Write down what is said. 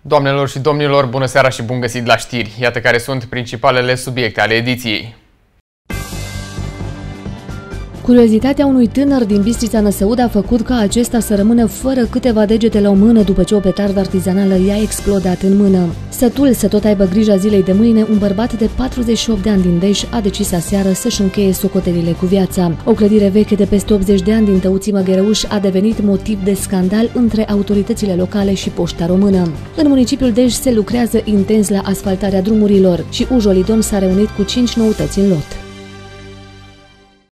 Doamnelor și domnilor, bună seara și bun găsit la știri. Iată care sunt principalele subiecte ale ediției. Curiozitatea unui tânăr din Bistrița Năsăud a făcut ca acesta să rămână fără câteva degete la o mână după ce o petardă artizanală i-a explodat în mână. Sătul să tot aibă grija zilei de mâine, un bărbat de 48 de ani din Deș a decis aseară să-și încheie socotelile cu viața. O clădire veche de peste 80 de ani din Tăuții Măghereuș a devenit motiv de scandal între autoritățile locale și poșta română. În municipiul Deș se lucrează intens la asfaltarea drumurilor și Ujolidon s-a reunit cu 5 noutăți în lot.